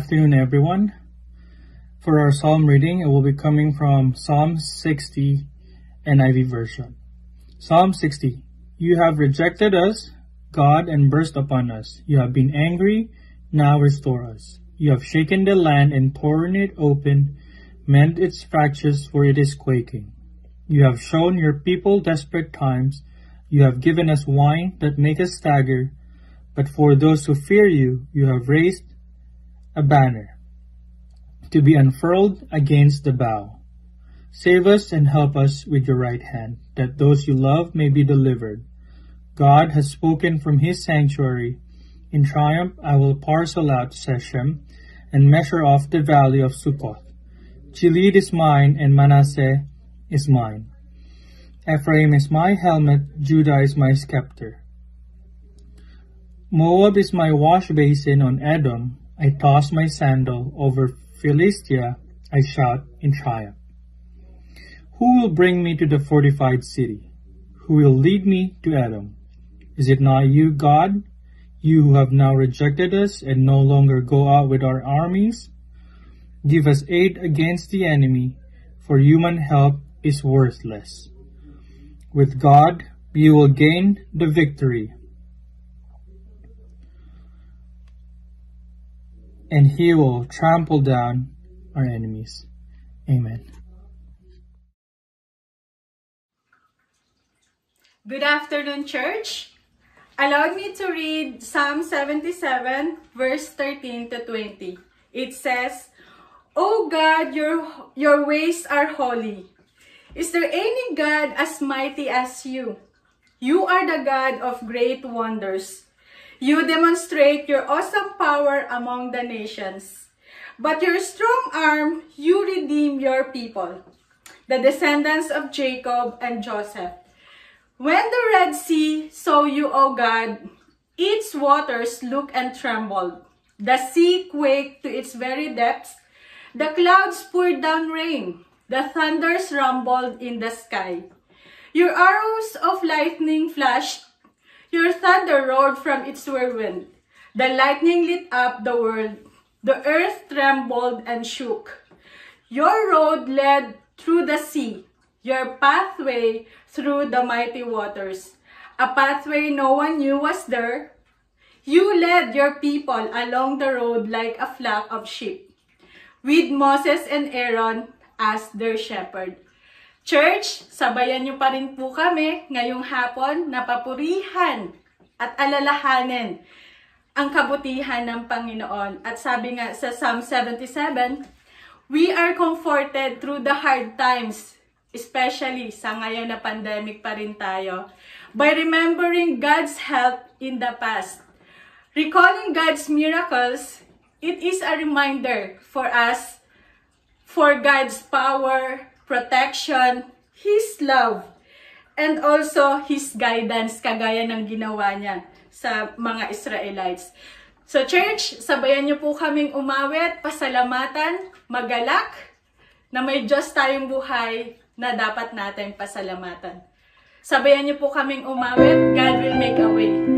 Afternoon, everyone. For our psalm reading, it will be coming from Psalm 60, NIV version. Psalm 60. You have rejected us, God, and burst upon us. You have been angry, now restore us. You have shaken the land and torn it open, mend its fractures, for it is quaking. You have shown your people desperate times. You have given us wine that make us stagger. But for those who fear you, you have raised a banner to be unfurled against the bow. Save us and help us with your right hand, that those you love may be delivered. God has spoken from his sanctuary. In triumph I will parcel out Shechem and measure off the valley of Succoth. Gilead is mine and Manasseh is mine. Ephraim is my helmet, Judah is my scepter. Moab is my wash basin on Edom. I toss my sandal over Philistia. I shout in triumph. Who will bring me to the fortified city? Who will lead me to Edom? Is it not you, God? You who have now rejected us and no longer go out with our armies? Give us aid against the enemy, for human help is worthless. With God, you will gain the victory. And he will trample down our enemies. Amen. Good afternoon, church. Allow me to read Psalm 77, verse 13 to 20. It says, O God, your, your ways are holy. Is there any God as mighty as you? You are the God of great wonders. You demonstrate your awesome power among the nations. But your strong arm, you redeem your people, the descendants of Jacob and Joseph. When the Red Sea saw you, O God, its waters looked and trembled. The sea quaked to its very depths. The clouds poured down rain. The thunders rumbled in the sky. Your arrows of lightning flashed. Your thunder roared from its whirlwind. The lightning lit up the world. The earth trembled and shook. Your road led through the sea, your pathway through the mighty waters. A pathway no one knew was there. You led your people along the road like a flock of sheep, with Moses and Aaron as their shepherd. Church, sabayan niyo pa rin po kami ngayong hapon na papurihan at alalahanin ang kabutihan ng Panginoon. At sabi nga sa Psalm 77, We are comforted through the hard times, especially sa ngayon na pandemic pa rin tayo, by remembering God's help in the past. Recalling God's miracles, it is a reminder for us for God's power, protection, His love, and also His guidance kagaya ng ginawa niya sa mga Israelites. So church, sabayan niyo po kaming umawit, pasalamatan, magalak, na may Diyos tayong buhay na dapat natin pasalamatan. Sabayan niyo po kaming umawit, God will make a way.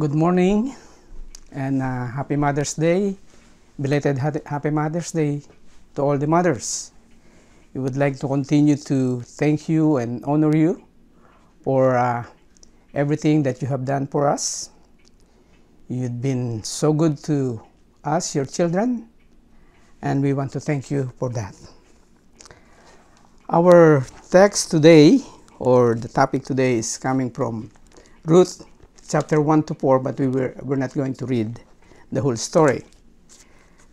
Good morning and uh, happy Mother's Day. belated Happy Mother's Day to all the mothers. We would like to continue to thank you and honor you for uh, everything that you have done for us. You've been so good to us, your children, and we want to thank you for that. Our text today, or the topic today, is coming from Ruth chapter 1 to 4, but we were, we're not going to read the whole story.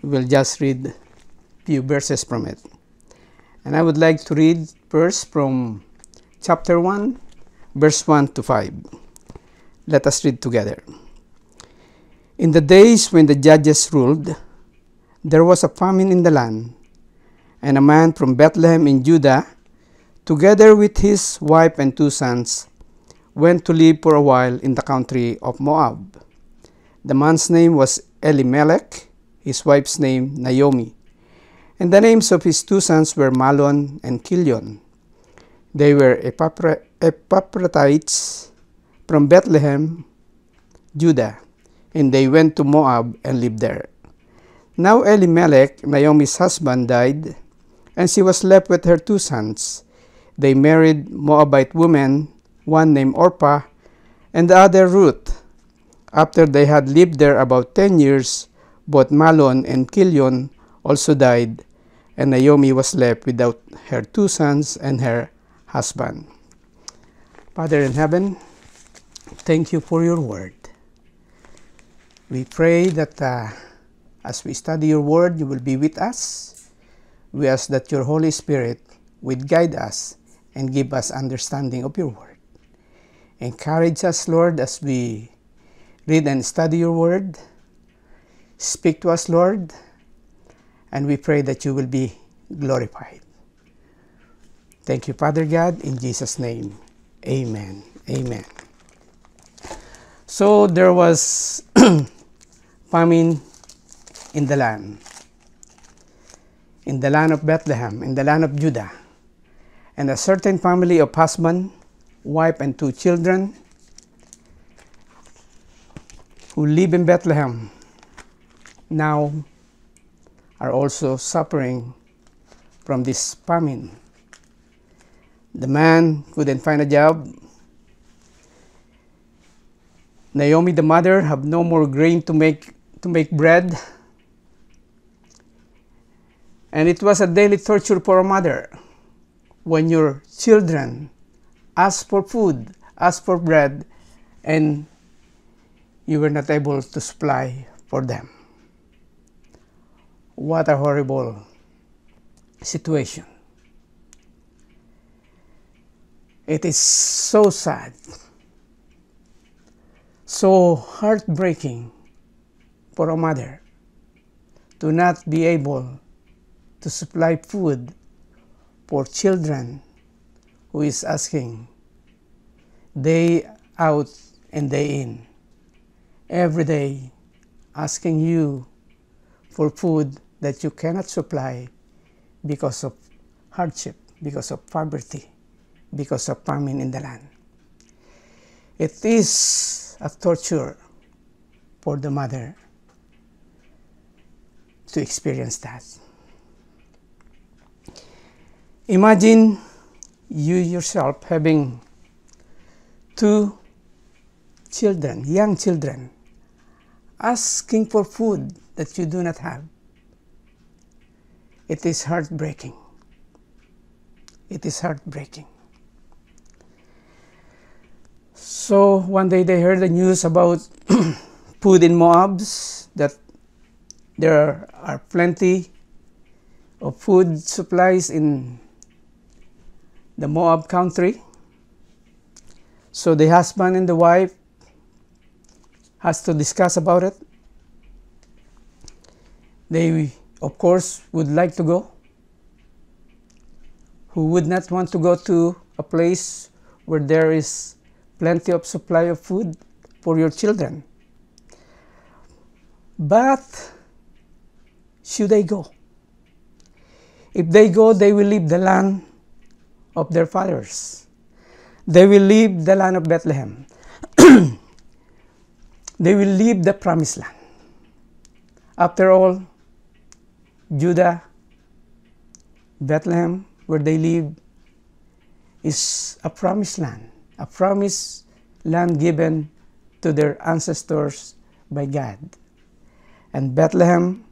We will just read a few verses from it. And I would like to read first from chapter 1, verse 1 to 5. Let us read together. In the days when the judges ruled, there was a famine in the land, and a man from Bethlehem in Judah, together with his wife and two sons, went to live for a while in the country of Moab. The man's name was Elimelech, his wife's name Naomi, and the names of his two sons were Mahlon and Kilion. They were Ephrathites from Bethlehem, Judah, and they went to Moab and lived there. Now Elimelech, Naomi's husband, died, and she was left with her two sons. They married Moabite women, one named Orpah, and the other Ruth. After they had lived there about ten years, both Mahlon and Kilion also died, and Naomi was left without her two sons and her husband. Father in heaven, thank you for your word. We pray that uh, as we study your word, you will be with us. We ask that your Holy Spirit would guide us and give us understanding of your word. Encourage us, Lord, as we read and study your word. Speak to us, Lord, and we pray that you will be glorified. Thank you, Father God, in Jesus' name. Amen. Amen. So there was famine in the land, in the land of Bethlehem, in the land of Judah. And a certain family of husband, wife, and two children who live in Bethlehem now are also suffering from this famine. The man couldn't find a job. Naomi, the mother, have no more grain to make to make bread. And it was a daily torture for a mother when your children ask for food, ask for bread, and you were not able to supply for them. What a horrible situation. It is so sad, so heartbreaking for a mother to not be able to supply food for children who is asking day out and day in, every day asking you for food that you cannot supply because of hardship, because of poverty, because of famine in the land. It is a torture for the mother to experience that. Imagine you yourself having two children, young children, asking for food that you do not have. It is heartbreaking. It is heartbreaking. So one day they heard the news about food in Moabs that there are plenty of food supplies in the Moab country. So the husband and the wife has to discuss about it. They, of course, would like to go. Who would not want to go to a place where there is plenty of supply of food for your children? But should they go? If they go, they will leave the land of their fathers. They will leave the land of Bethlehem. they will leave the promised land. After all, Judah, Bethlehem, where they live, is a promised land, a promised land given to their ancestors by God. And Bethlehem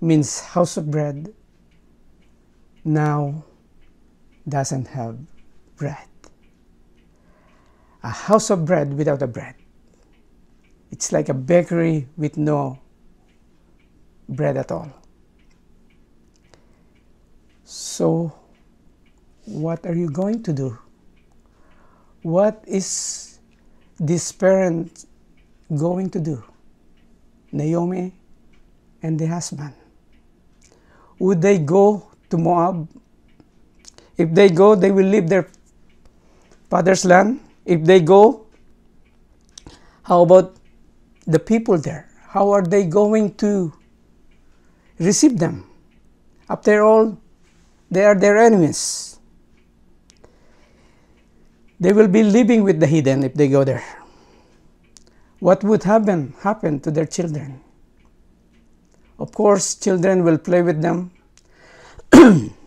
means house of bread, now doesn't have bread. A house of bread without a bread. It's like a bakery with no bread at all. So, what are you going to do? What is this parent going to do? Naomi and the husband. Would they go to Moab? If they go, they will leave their father's land. If they go, how about the people there? How are they going to receive them? After all, they are their enemies. They will be living with the heathen if they go there. What would happen happen to their children? Of course, children will play with them.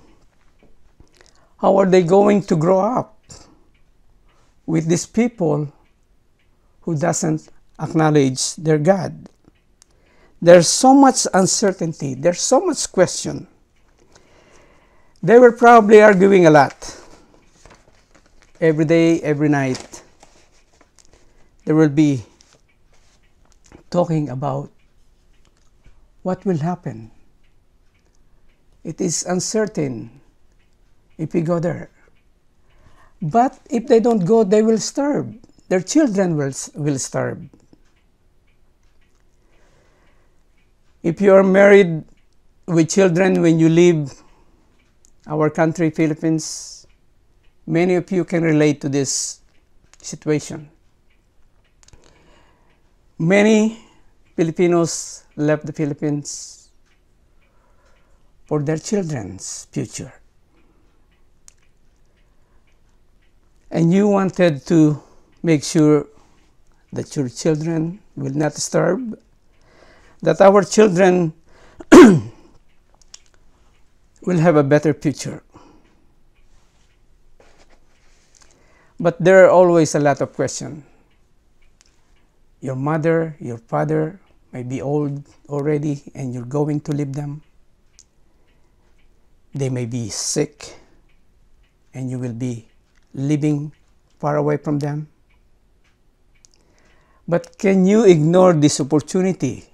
How are they going to grow up with these people who doesn't acknowledge their God? There's so much uncertainty. There's so much question. They were probably arguing a lot. Every day, every night. There will be talking about what will happen. It is uncertain if we go there. But if they don't go, they will starve. Their children will, will starve. If you are married with children when you leave our country, Philippines, many of you can relate to this situation. Many Filipinos left the Philippines for their children's future. And you wanted to make sure that your children will not starve, that our children will have a better future. But there are always a lot of questions. Your mother, your father may be old already and you're going to leave them. They may be sick and you will be living far away from them. But can you ignore this opportunity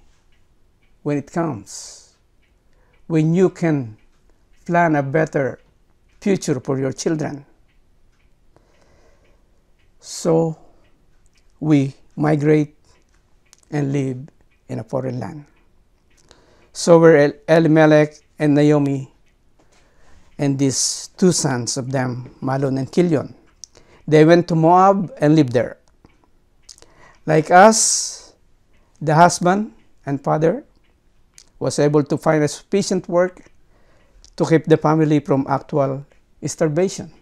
when it comes? When you can plan a better future for your children? So we migrate and live in a foreign land. So were Elimelech and Naomi and these two sons of them, Mahlon and Kilion. They went to Moab and lived there. Like us, the husband and father was able to find a sufficient work to keep the family from actual starvation.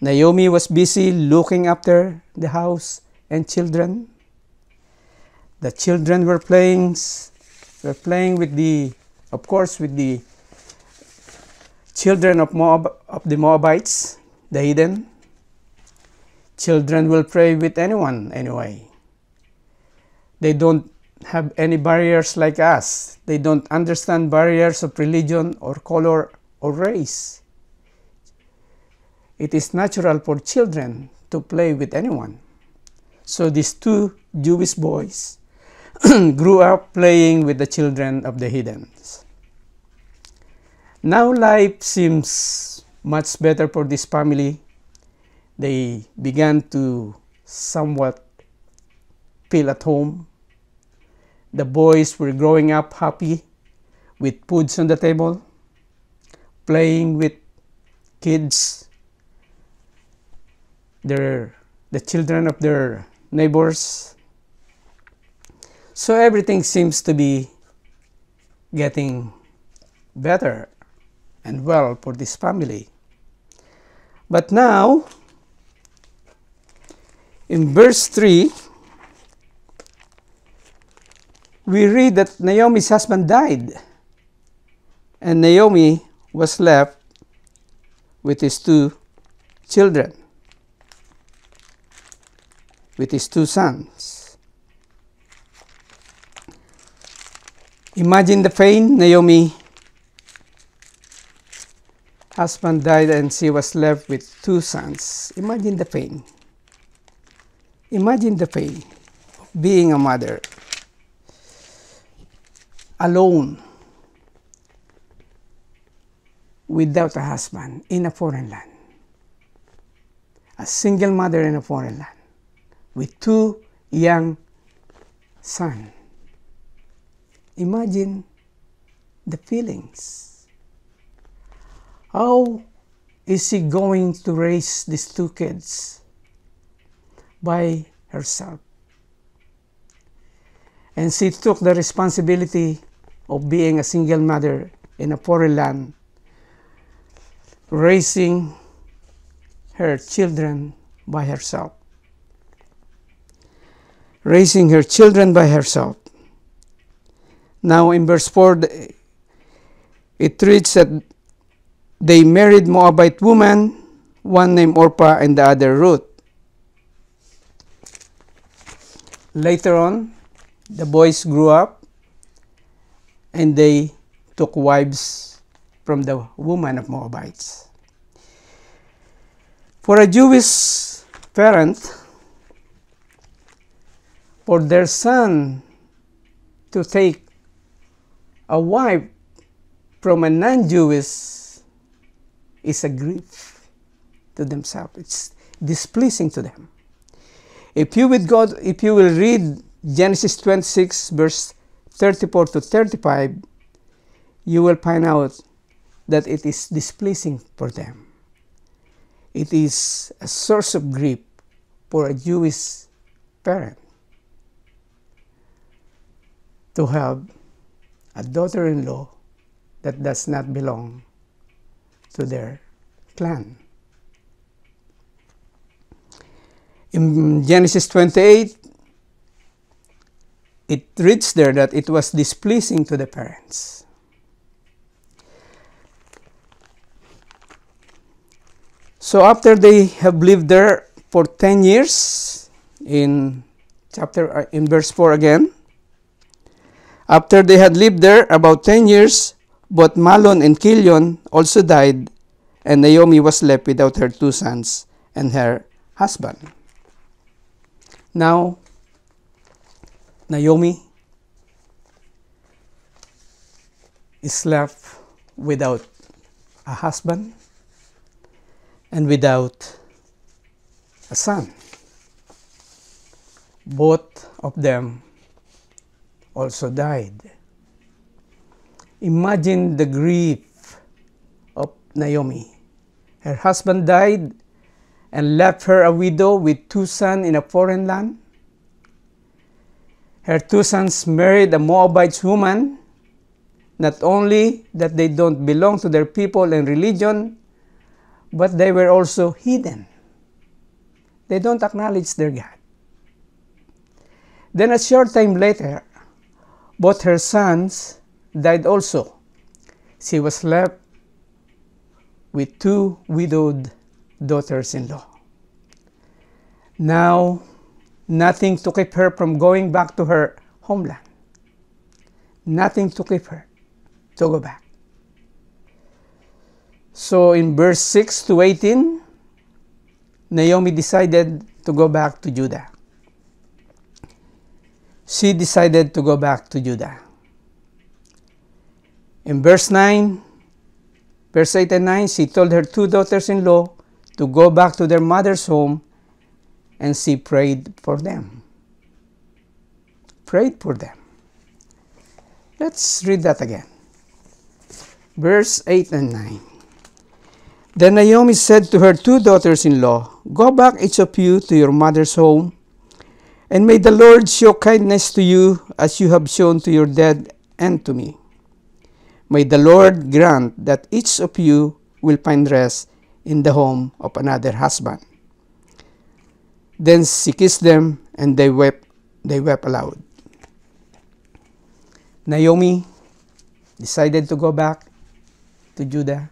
Naomi was busy looking after the house and children the children were playing were playing with the of course with the children of Moab of the Moabites, the heathen. Children will play with anyone anyway. They don't have any barriers like us. They don't understand barriers of religion or color or race. It is natural for children to play with anyone. So these two Jewish boys grew up playing with the children of the heathens. Now life seems much better for this family. They began to somewhat feel at home. The boys were growing up happy with foods on the table, playing with kids, their, the children of their neighbors, so everything seems to be getting better and well for this family. But now, in verse 3, we read that Naomi's husband died. And Naomi was left with his two children, with his two sons. Imagine the pain, Naomi. Husband died and she was left with two sons. Imagine the pain. Imagine the pain of being a mother alone without a husband in a foreign land. A single mother in a foreign land with two young sons. Imagine the feelings. How is she going to raise these two kids by herself? And she took the responsibility of being a single mother in a foreign land, raising her children by herself. Raising her children by herself. Now in verse 4, it reads that they married Moabite women, one named Orpah and the other Ruth. Later on, the boys grew up and they took wives from the women of Moabites. For a Jewish parent, for their son to take a wife from a non-Jewish is a grief to themselves. It's displeasing to them. If you with God, if you will read Genesis 26 verse 34 to 35, you will find out that it is displeasing for them. It is a source of grief for a Jewish parent to have a daughter-in-law that does not belong to their clan. In Genesis 28, it reads there that it was displeasing to the parents. So after they have lived there for 10 years in chapter uh, in verse 4 again after they had lived there about 10 years both Mahlon and Kilion also died and Naomi was left without her two sons and her husband now Naomi is left without a husband and without a son. Both of them also died. Imagine the grief of Naomi. Her husband died and left her a widow with two sons in a foreign land. Her two sons married a Moabite woman. Not only that they don't belong to their people and religion, but they were also hidden. They don't acknowledge their God. Then a short time later, both her sons died also. She was left with two widowed daughters-in-law. Now, nothing to keep her from going back to her homeland. Nothing to keep her to go back. So in verse 6 to 18, Naomi decided to go back to Judah. She decided to go back to Judah. In verse 9, verse 8 and 9, she told her two daughters in law to go back to their mother's home and she prayed for them. Prayed for them. Let's read that again. Verse 8 and 9. Then Naomi said to her two daughters in law, Go back, each of you, to your mother's home, and may the Lord show kindness to you as you have shown to your dead and to me. May the Lord grant that each of you will find rest in the home of another husband. Then she kissed them, and they wept, they wept aloud. Naomi decided to go back to Judah.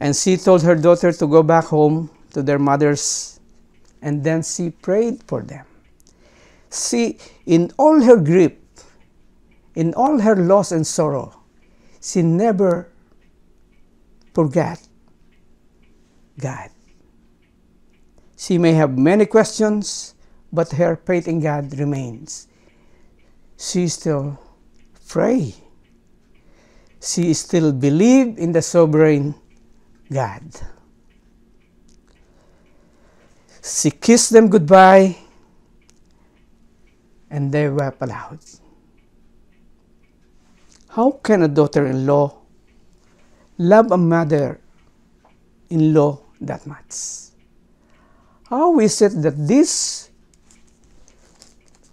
And she told her daughter to go back home to their mothers, and then she prayed for them. She, in all her grief, in all her loss and sorrow, she never forgot God. She may have many questions, but her faith in God remains. She still pray. She still believe in the sovereign God. She kissed them goodbye and they wept aloud. How can a daughter in law love a mother in law that much? How is it that this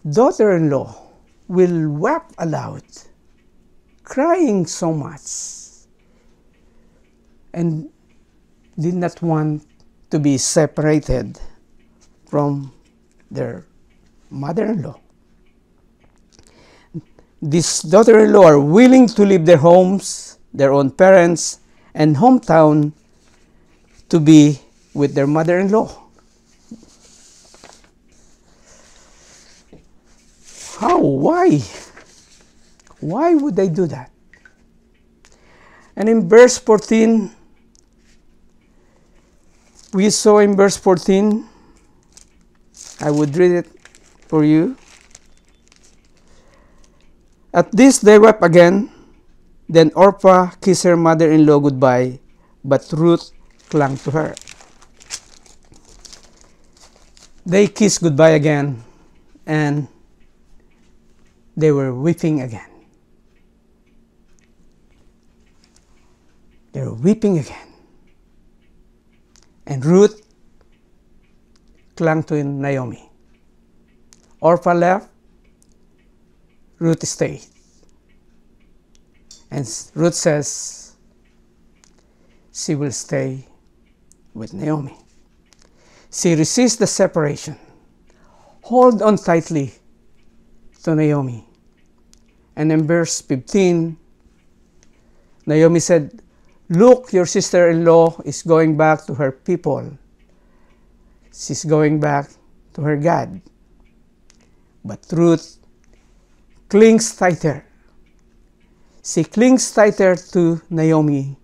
daughter in law will weep aloud, crying so much, and did not want to be separated from their mother in law? This daughter in law are willing to leave their homes, their own parents, and hometown to be with their mother in law. How? Why? Why would they do that? And in verse 14, we saw in verse 14, I would read it for you. At this they wept again. Then Orpah kissed her mother in law goodbye, but Ruth clung to her. They kissed goodbye again, and they were weeping again. They were weeping again. And Ruth clung to Naomi. Orpah left, Ruth stayed. And Ruth says she will stay with Naomi. She resists the separation. Hold on tightly to Naomi. And in verse 15, Naomi said, Look, your sister in law is going back to her people. She's going back to her God. But Ruth clings tighter. She clings tighter to Naomi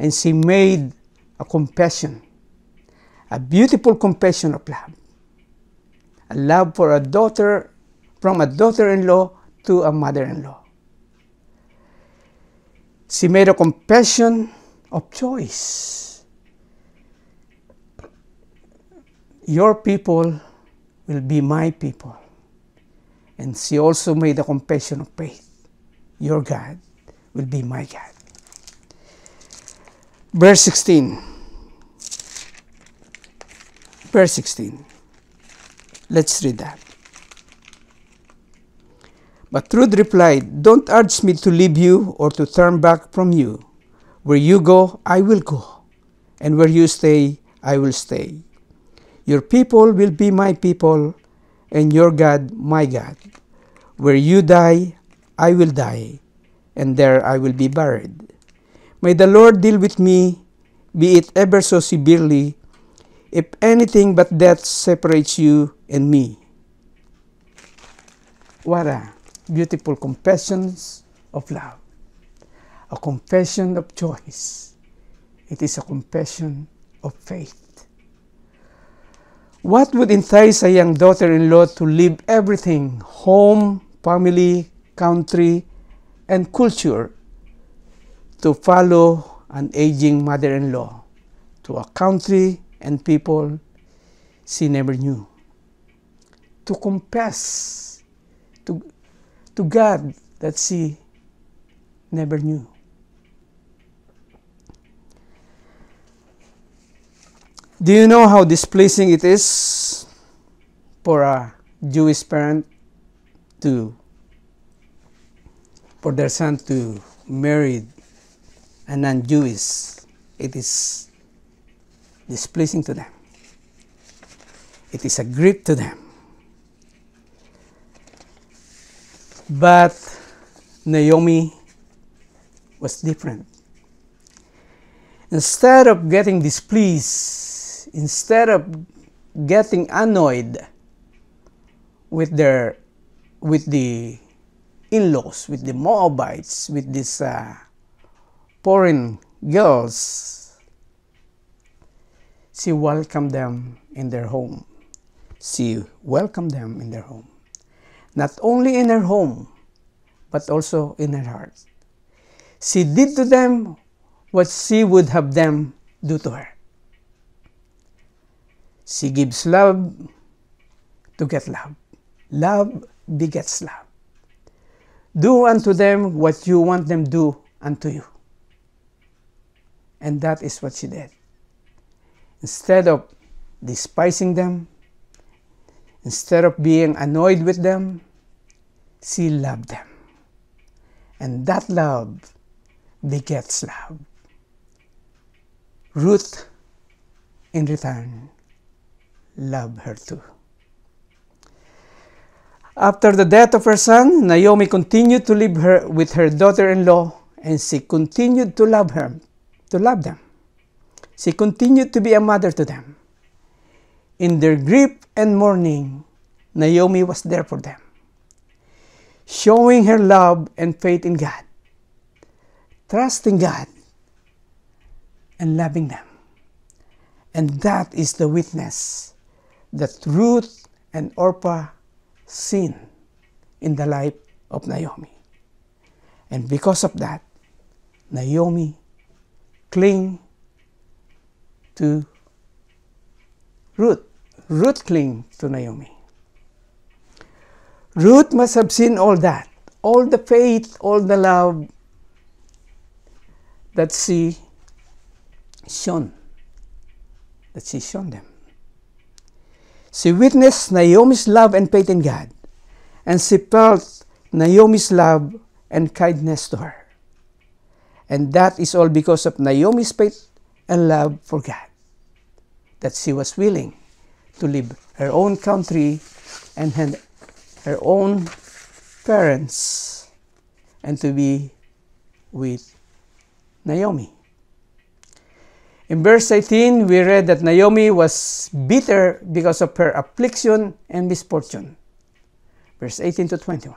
and she made a compassion, a beautiful confession of love. A love for a daughter from a daughter-in-law to a mother-in-law. She made a compassion of choice. Your people will be my people. And she also made the confession of faith. Your God will be my God. Verse 16. Verse 16. Let's read that. But Ruth replied, Don't urge me to leave you or to turn back from you. Where you go, I will go, and where you stay, I will stay. Your people will be my people, and your God my God. Where you die, I will die, and there I will be buried. May the Lord deal with me, be it ever so severely, if anything but death separates you and me. What a beautiful confessions of love, a confession of choice. It is a confession of faith. What would entice a young daughter in law to leave everything home, family, country, and culture to follow an aging mother in law to a country and people she never knew? To confess, to to God that she never knew. Do you know how displeasing it is for a Jewish parent to for their son to marry a non-Jewish? It is displeasing to them. It is a grief to them. But Naomi was different. instead of getting displeased, instead of getting annoyed with their with the in-laws, with the Moabites, with these uh, foreign girls, she welcomed them in their home. She welcomed them in their home. Not only in her home, but also in her heart. She did to them what she would have them do to her. She gives love to get love. Love begets love. Do unto them what you want them do unto you. And that is what she did. Instead of despising them, instead of being annoyed with them, she loved them. And that love begets love. Ruth, in return, loved her too. After the death of her son, Naomi continued to live her with her daughter-in-law, and she continued to love her, to love them. She continued to be a mother to them. In their grief and mourning, Naomi was there for them, showing her love and faith in God, trusting God, and loving them. And that is the witness that Ruth and Orpah sin in the life of Naomi. And because of that, Naomi cling to Ruth. Ruth cling to Naomi. Ruth must have seen all that, all the faith, all the love that she shone, that she shone them. She witnessed Naomi's love and faith in God, and she felt Naomi's love and kindness to her. And that is all because of Naomi's faith and love for God, that she was willing to leave her own country and her own parents and to be with Naomi. In verse 18, we read that Naomi was bitter because of her affliction and misfortune. Verse 18 to 21.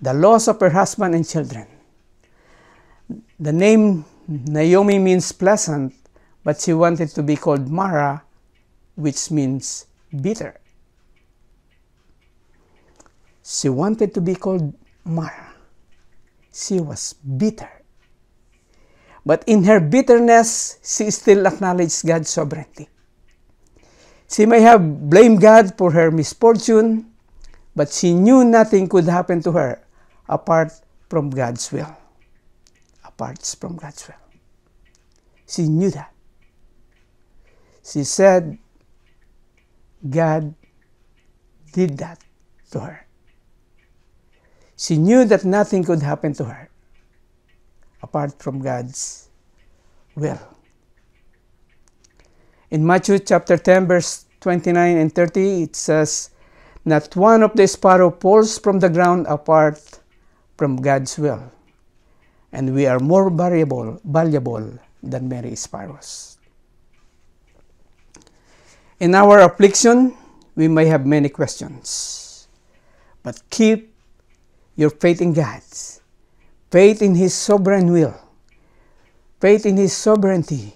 The loss of her husband and children. The name Naomi means pleasant, but she wanted to be called Mara, which means bitter. She wanted to be called Mara. She was bitter. But in her bitterness, she still acknowledged God's sovereignty. She may have blamed God for her misfortune, but she knew nothing could happen to her apart from God's will. Apart from God's will. She knew that. She said, God did that to her. She knew that nothing could happen to her apart from God's will. In Matthew chapter 10, verse 29 and 30, it says, Not one of the sparrow falls from the ground apart from God's will, and we are more variable, valuable than many sparrows. In our affliction, we may have many questions, but keep your faith in God faith in His sovereign will, faith in His sovereignty.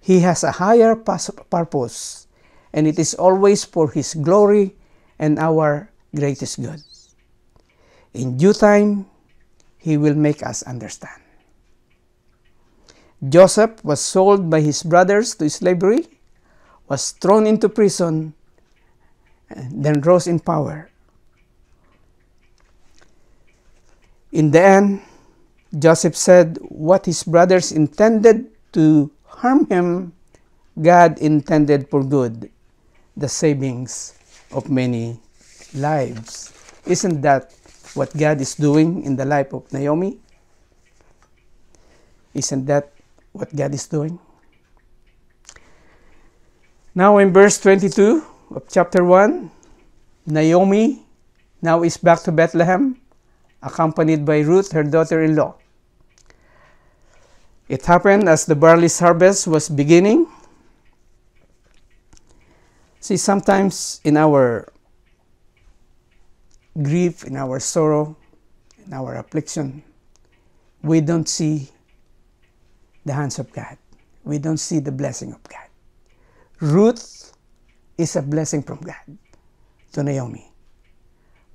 He has a higher purpose, and it is always for His glory and our greatest good. In due time, He will make us understand. Joseph was sold by his brothers to slavery, was thrown into prison, and then rose in power. In the end, Joseph said what his brothers intended to harm him, God intended for good, the savings of many lives. Isn't that what God is doing in the life of Naomi? Isn't that what God is doing? Now in verse 22 of chapter 1, Naomi now is back to Bethlehem, accompanied by Ruth, her daughter-in-law. It happened as the barley harvest was beginning. See, sometimes in our grief, in our sorrow, in our affliction, we don't see the hands of God. We don't see the blessing of God. Ruth is a blessing from God to Naomi,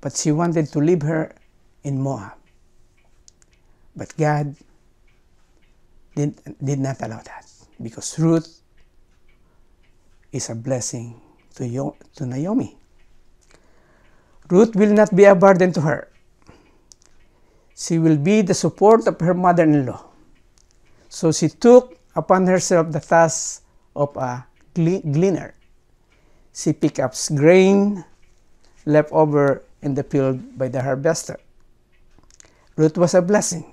but she wanted to leave her in Moab. But God did, did not allow that because Ruth is a blessing to, Yo, to Naomi. Ruth will not be a burden to her. She will be the support of her mother in law. So she took upon herself the task of a gleaner. She picked up grain left over in the field by the harvester. Ruth was a blessing.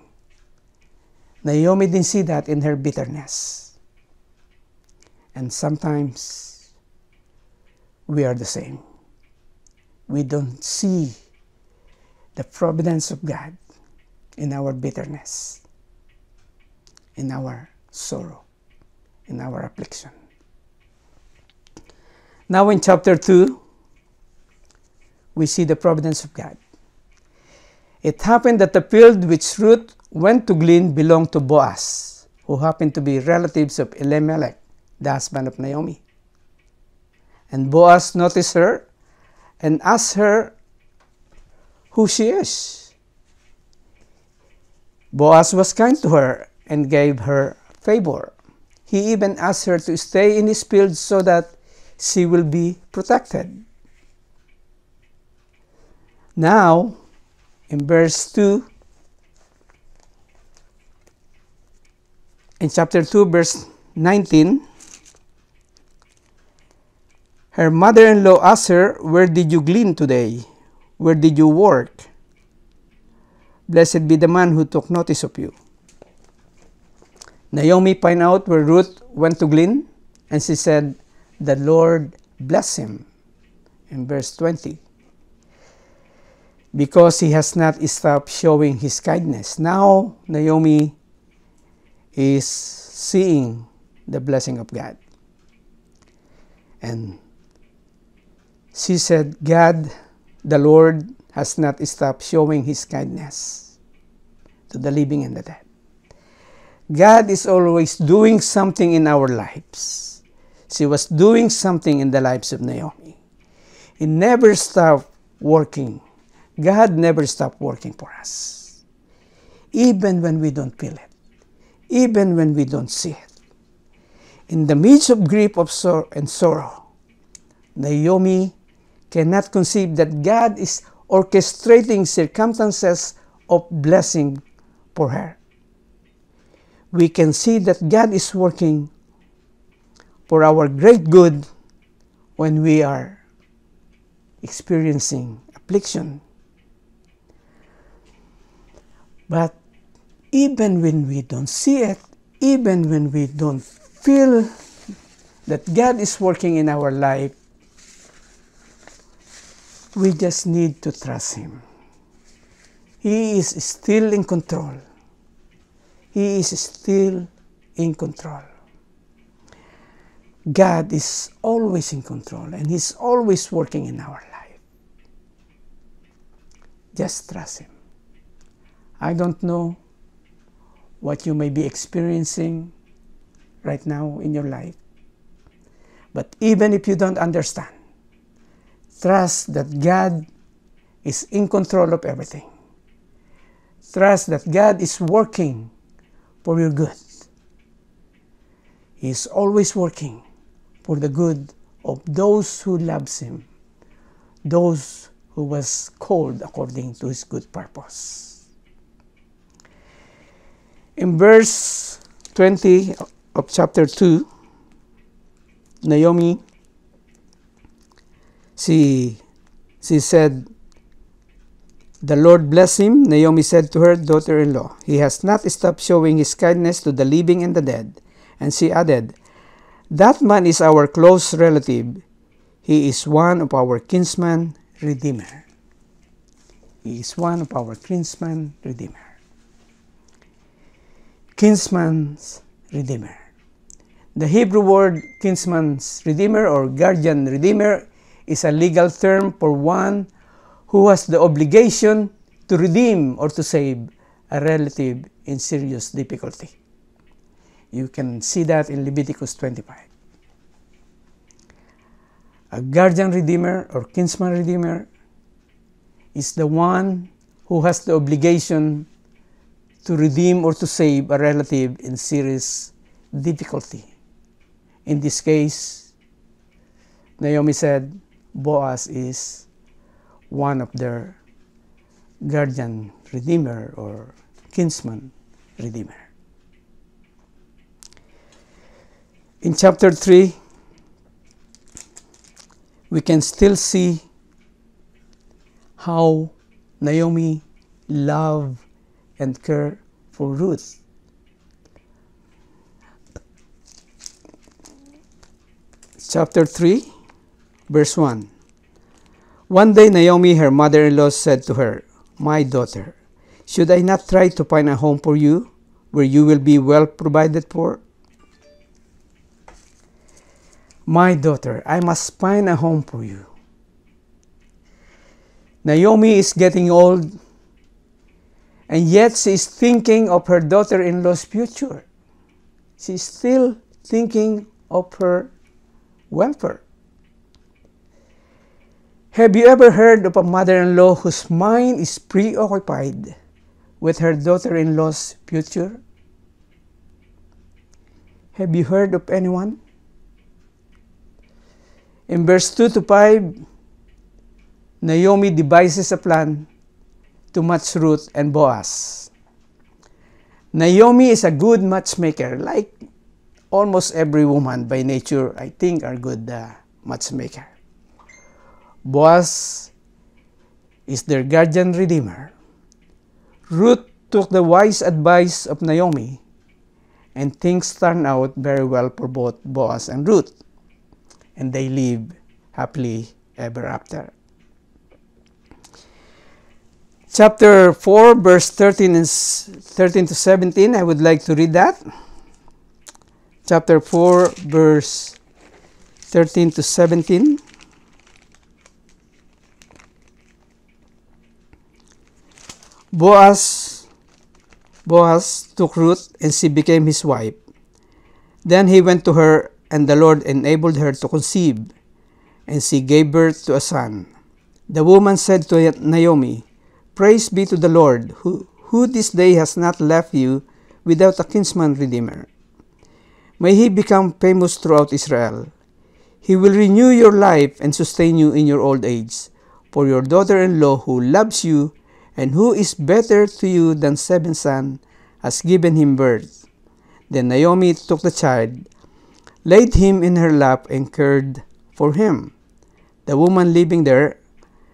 Naomi didn't see that in her bitterness. And sometimes we are the same. We don't see the providence of God in our bitterness, in our sorrow, in our affliction. Now, in chapter 2, we see the providence of God. It happened that the field which Ruth went to glean belonged to Boaz, who happened to be relatives of Elimelech, the husband of Naomi. And Boaz noticed her and asked her who she is. Boaz was kind to her and gave her favor. He even asked her to stay in his field so that she will be protected. Now, in verse 2, in chapter 2, verse 19, her mother in law asked her, Where did you glean today? Where did you work? Blessed be the man who took notice of you. Naomi find out where Ruth went to glean, and she said, The Lord bless him. In verse 20. Because he has not stopped showing his kindness. Now Naomi is seeing the blessing of God. And she said, God, the Lord, has not stopped showing his kindness to the living and the dead. God is always doing something in our lives. She was doing something in the lives of Naomi. He never stopped working. God never stopped working for us. Even when we don't feel it. Even when we don't see it. In the midst of grief of sorrow and sorrow, Naomi cannot conceive that God is orchestrating circumstances of blessing for her we can see that God is working for our great good when we are experiencing affliction. But even when we don't see it, even when we don't feel that God is working in our life, we just need to trust Him. He is still in control. He is still in control. God is always in control and He's always working in our life. Just trust Him. I don't know what you may be experiencing right now in your life, but even if you don't understand, trust that God is in control of everything. Trust that God is working for your good. He is always working for the good of those who loves him, those who was called according to his good purpose. In verse 20 of chapter 2, Naomi, she, she said, the Lord bless him, Naomi said to her daughter in law. He has not stopped showing his kindness to the living and the dead. And she added, That man is our close relative. He is one of our kinsman redeemer. He is one of our kinsman redeemer. Kinsman's redeemer. The Hebrew word kinsman's redeemer or guardian redeemer is a legal term for one who has the obligation to redeem or to save a relative in serious difficulty. You can see that in Leviticus 25. A guardian redeemer or kinsman redeemer is the one who has the obligation to redeem or to save a relative in serious difficulty. In this case, Naomi said Boaz is one of their guardian redeemer or kinsman redeemer. In chapter 3, we can still see how Naomi loved and care for Ruth. Chapter 3, verse 1. One day Naomi, her mother in law, said to her, My daughter, should I not try to find a home for you where you will be well provided for? My daughter, I must find a home for you. Naomi is getting old, and yet she is thinking of her daughter in law's future. She's still thinking of her welfare. Have you ever heard of a mother in law whose mind is preoccupied with her daughter in law's future? Have you heard of anyone? In verse 2 to 5, Naomi devises a plan to match Ruth and Boaz. Naomi is a good matchmaker, like almost every woman by nature, I think, are good uh, matchmaker. Boaz is their guardian redeemer. Ruth took the wise advice of Naomi, and things turned out very well for both Boaz and Ruth, and they live happily ever after. Chapter 4, verse 13, and 13 to 17, I would like to read that. Chapter 4, verse 13 to 17. Boaz, Boaz took Ruth and she became his wife. Then he went to her and the Lord enabled her to conceive and she gave birth to a son. The woman said to Naomi, Praise be to the Lord, who, who this day has not left you without a kinsman redeemer. May he become famous throughout Israel. He will renew your life and sustain you in your old age. For your daughter in law, who loves you and who is better to you than seven sons, has given him birth. Then Naomi took the child, laid him in her lap, and cared for him. The woman living there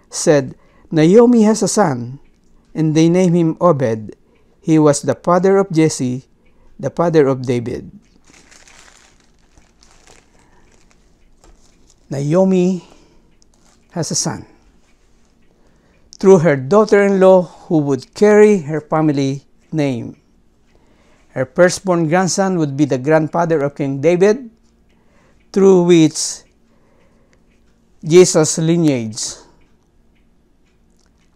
said, Naomi has a son, and they name him Obed. He was the father of Jesse, the father of David. Naomi has a son through her daughter-in-law who would carry her family name. Her firstborn grandson would be the grandfather of King David, through which Jesus' lineage,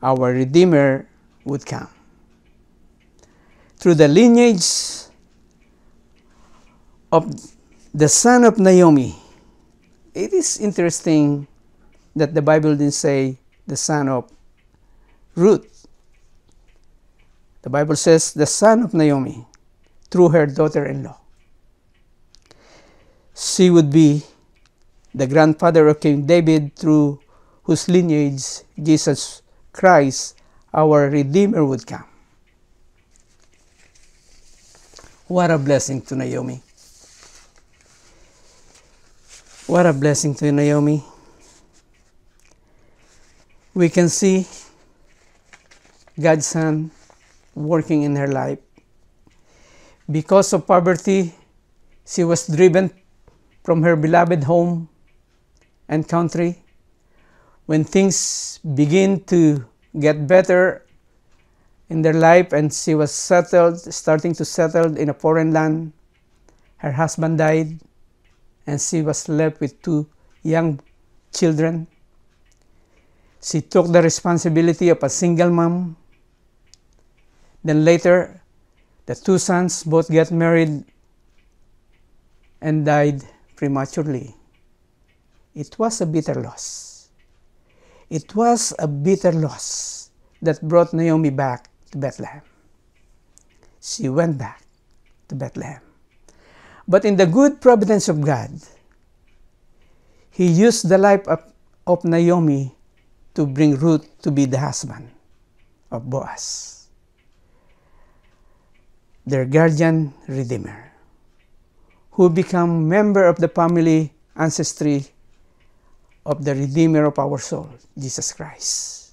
our Redeemer, would come. Through the lineage of the son of Naomi, it is interesting that the Bible didn't say the son of Ruth. The Bible says the son of Naomi through her daughter in law. She would be the grandfather of King David through whose lineage Jesus Christ, our Redeemer, would come. What a blessing to Naomi. What a blessing to Naomi. We can see God's hand working in her life. Because of poverty, she was driven from her beloved home and country. When things begin to get better in their life and she was settled, starting to settle in a foreign land. Her husband died and she was left with two young children. She took the responsibility of a single mom. Then later, the two sons both got married and died prematurely. It was a bitter loss. It was a bitter loss that brought Naomi back to Bethlehem. She went back to Bethlehem. But in the good providence of God, He used the life of, of Naomi to bring Ruth to be the husband of Boaz, their guardian redeemer, who became member of the family ancestry of the Redeemer of our soul, Jesus Christ.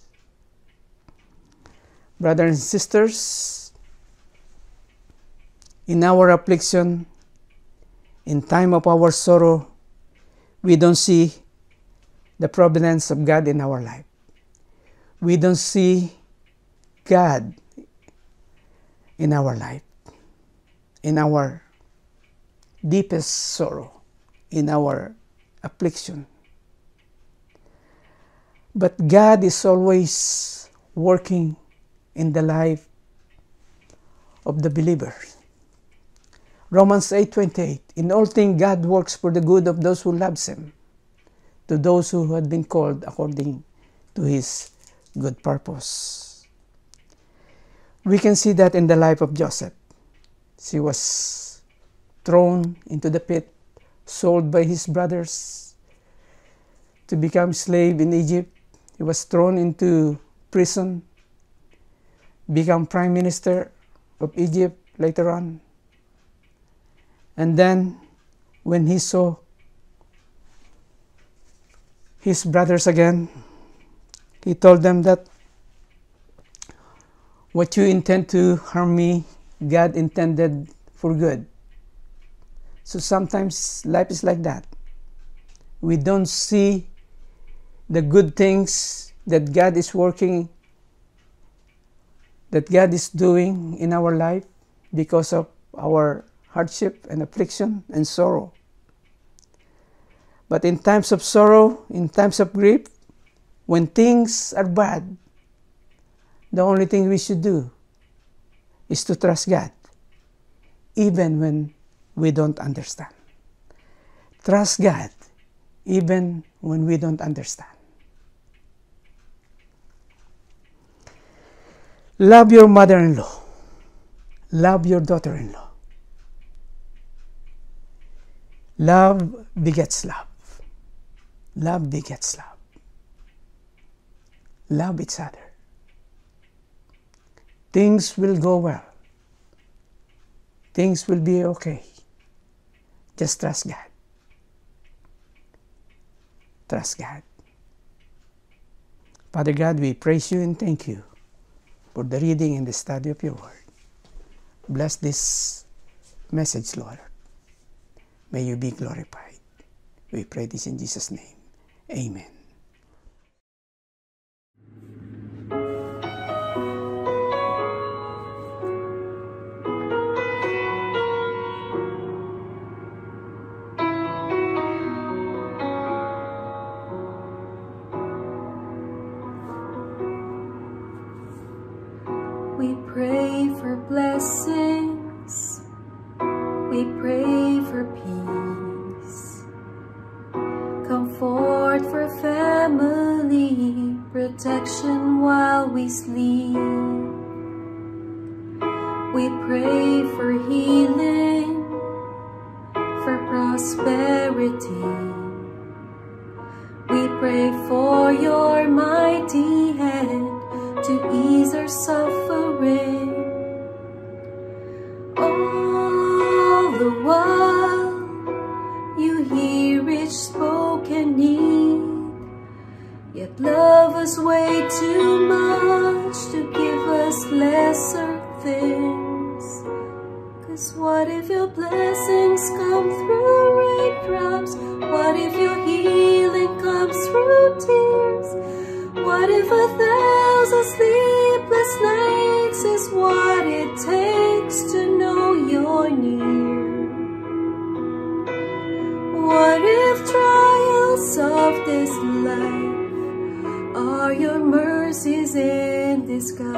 Brothers and sisters, in our affliction, in time of our sorrow, we don't see the providence of God in our life. We don't see God in our life, in our deepest sorrow, in our affliction. But God is always working in the life of the believer. Romans 8:28 In all things God works for the good of those who loves him to those who had been called according to his good purpose. We can see that in the life of Joseph. She was thrown into the pit, sold by his brothers to become slave in Egypt. He was thrown into prison, become prime minister of Egypt later on. And then when he saw his brothers again, he told them that what you intend to harm me, God intended for good. So sometimes life is like that. We don't see the good things that God is working, that God is doing in our life because of our hardship and affliction and sorrow. But in times of sorrow, in times of grief, when things are bad, the only thing we should do is to trust God, even when we don't understand. Trust God, even when we don't understand. Love your mother in law, love your daughter in law. Love begets love. Love begets love. Love each other. Things will go well. Things will be okay. Just trust God. Trust God. Father God, we praise you and thank you for the reading and the study of your word. Bless this message, Lord. May you be glorified. We pray this in Jesus' name. Amen. Protection of this life are your mercies in disguise?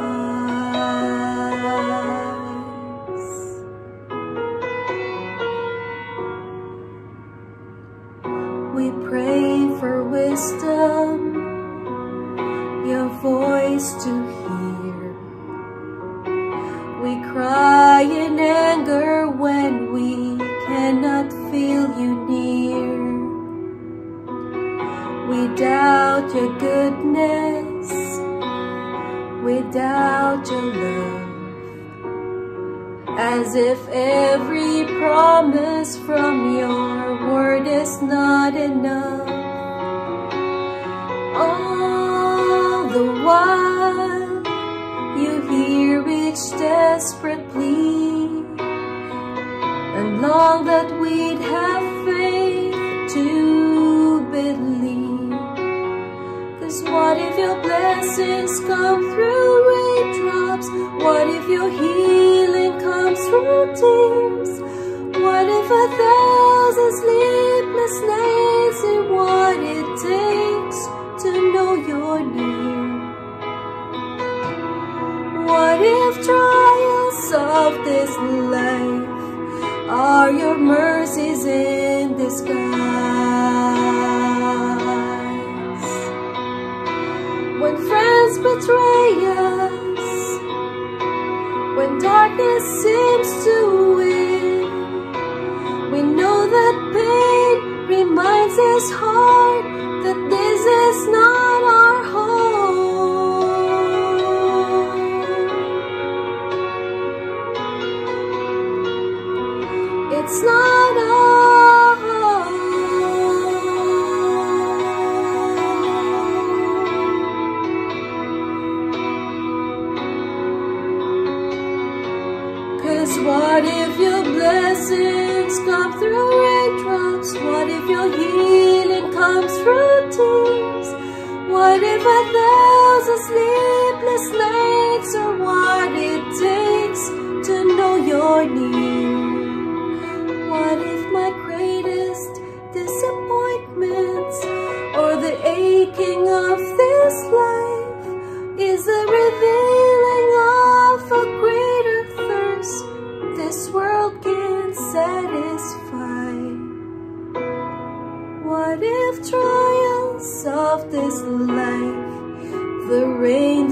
What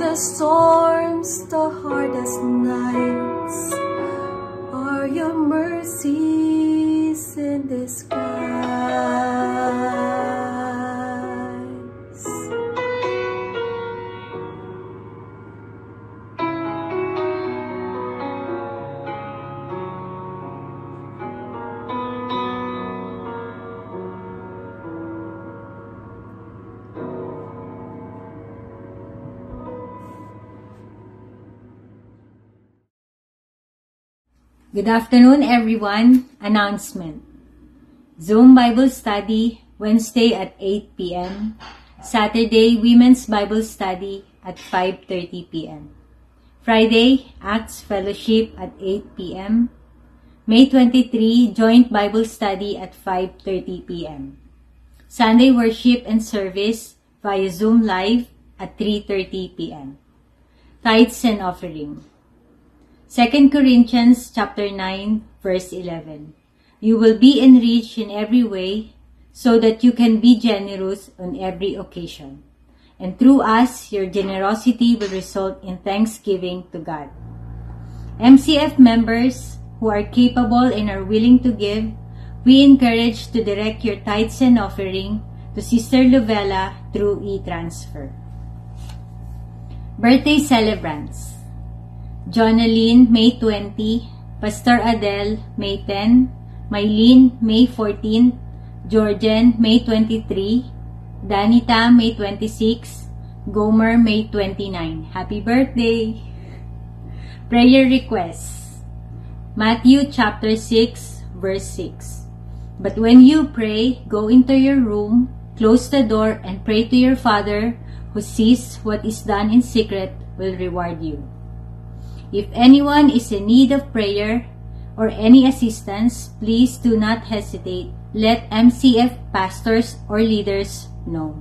the storms, the hardest nights, Good afternoon, everyone. Announcement. Zoom Bible Study, Wednesday at 8 p.m. Saturday, Women's Bible Study at 5.30 p.m. Friday, Acts Fellowship at 8 p.m. May 23, Joint Bible Study at 5.30 p.m. Sunday Worship and Service via Zoom Live at 3.30 p.m. Tithes and Offering. 2 Corinthians chapter 9 verse 11. You will be enriched in every way so that you can be generous on every occasion. And through us, your generosity will result in thanksgiving to God. MCF members who are capable and are willing to give, we encourage to direct your tithes and offering to Sister Lovella through e-transfer. Birthday celebrants. Jonaline, May 20, Pastor Adele, May 10, Mylene, May 14, Georgian, May 23, Danita, May 26, Gomer, May 29. Happy birthday! Prayer requests. Matthew chapter 6, verse 6. But when you pray, go into your room, close the door, and pray to your Father who sees what is done in secret will reward you. If anyone is in need of prayer or any assistance, please do not hesitate. Let MCF pastors or leaders know.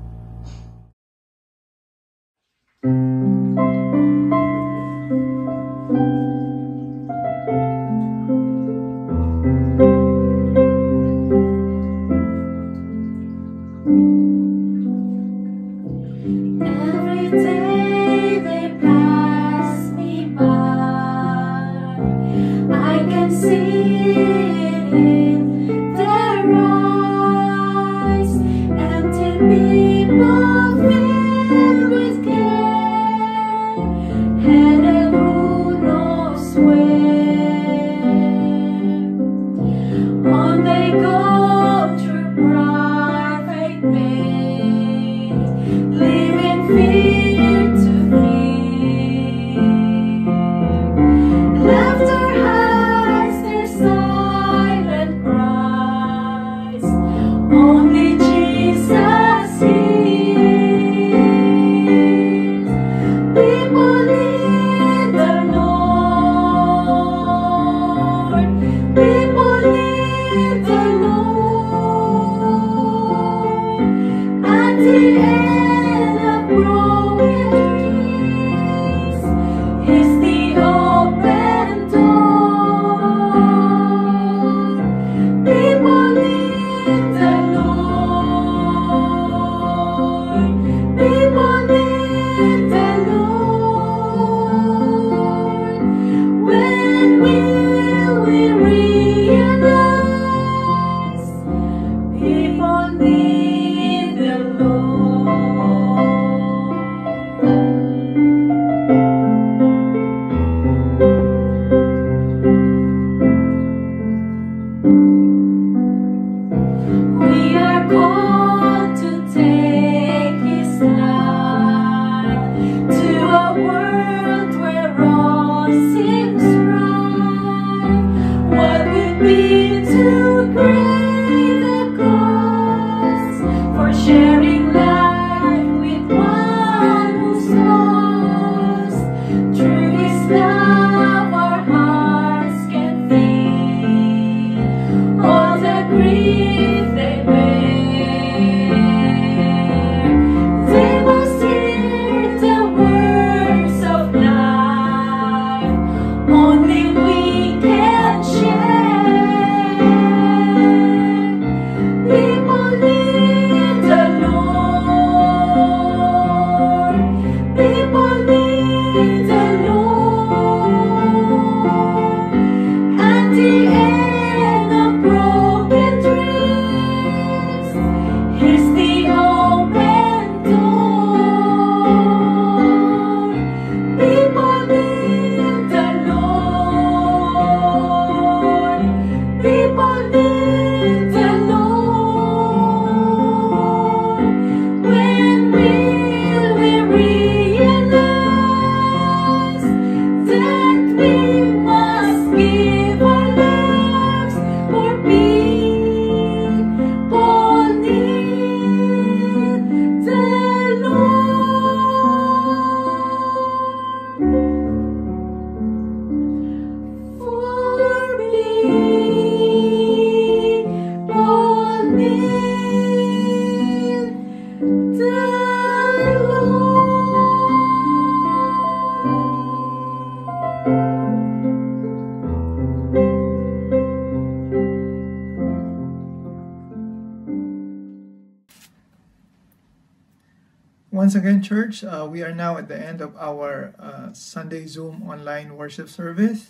Once again, church, uh, we are now at the end of our uh, Sunday Zoom online worship service.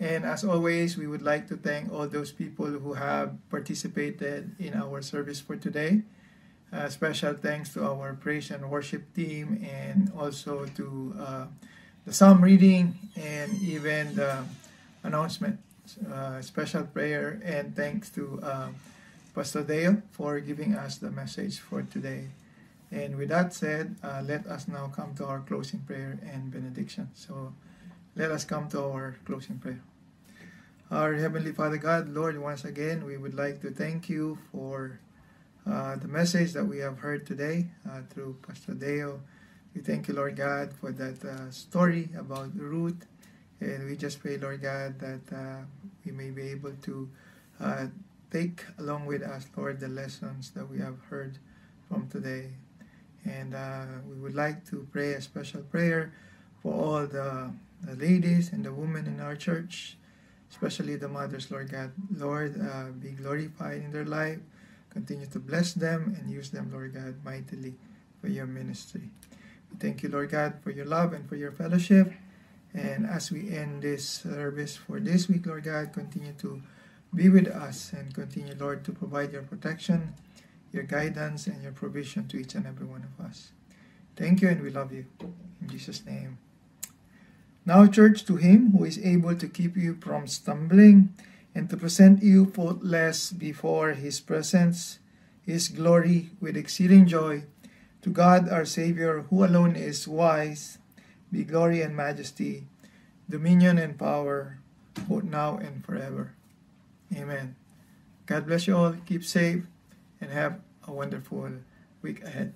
And as always, we would like to thank all those people who have participated in our service for today. Uh, special thanks to our praise and worship team and also to uh, the psalm reading and even the announcement. Uh, special prayer and thanks to uh, Pastor Dale for giving us the message for today. And with that said, uh, let us now come to our closing prayer and benediction. So let us come to our closing prayer. Our Heavenly Father God, Lord, once again, we would like to thank you for uh, the message that we have heard today uh, through Pastor Deo. We thank you, Lord God, for that uh, story about Ruth And we just pray, Lord God, that uh, we may be able to uh, take along with us, Lord, the lessons that we have heard from today. And uh, we would like to pray a special prayer for all the, the ladies and the women in our church, especially the mothers, Lord God. Lord, uh, be glorified in their life. Continue to bless them and use them, Lord God, mightily for your ministry. We thank you, Lord God, for your love and for your fellowship. And as we end this service for this week, Lord God, continue to be with us and continue, Lord, to provide your protection, your guidance, and your provision to each and every one of us. Thank you, and we love you. In Jesus' name. Now, church, to him who is able to keep you from stumbling and to present you faultless before his presence, his glory with exceeding joy, to God our Savior, who alone is wise, be glory and majesty, dominion and power, both now and forever. Amen. God bless you all. Keep safe and have a wonderful week ahead.